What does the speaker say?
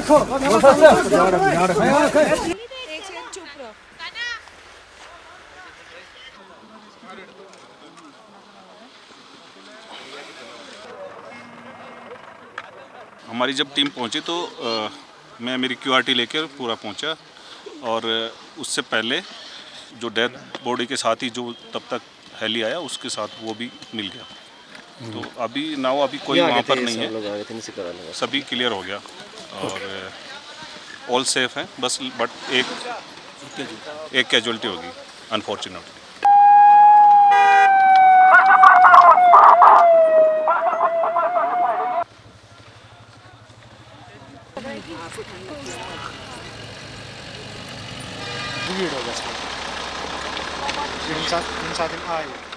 रहो हमारी जब टीम पहुँची तो अ, मैं मेरी क्यू लेकर पूरा पहुँचा और उससे पहले जो डेथ बॉडी के साथ ही जो तब तक हेली आया उसके साथ वो भी मिल गया। तो अभी नाव अभी कोई वहाँ पर नहीं है। सभी क्लियर हो गया। और ऑल सेफ़ है बस बट एक एक कैजुअलिटी होगी unfortunately Yung sa, yung sa ating ay.